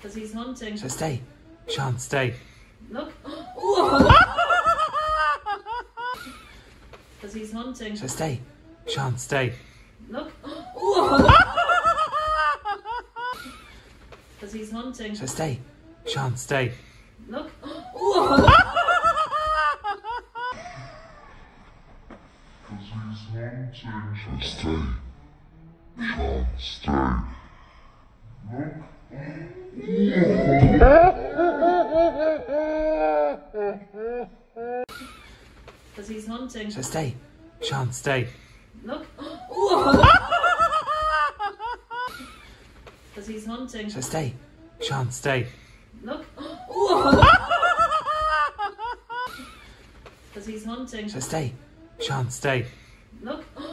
Because he's hunting. So stay. Sean, stay. Look. Because he's hunting. So stay. Sean, stay. Look. Because he's hunting. So stay. Sean, stay. Look. Cause he's hunting. So stay. Sean, stay. Because he's hunting. So stay. Sean, stay. Look. Because he's hunting. So stay. Sean, stay. Look. Because he's hunting. So stay. Sean, stay. Look.